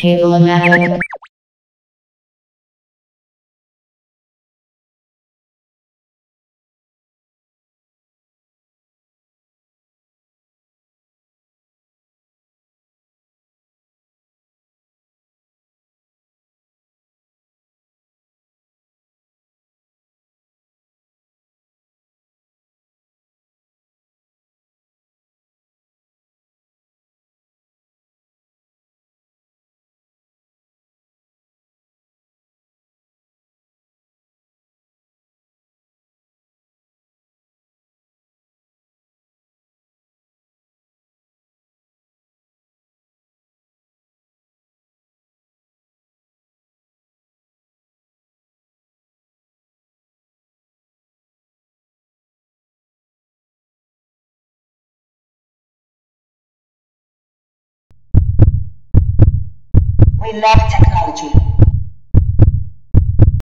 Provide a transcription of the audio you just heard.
Cable-o-matic. We love technology.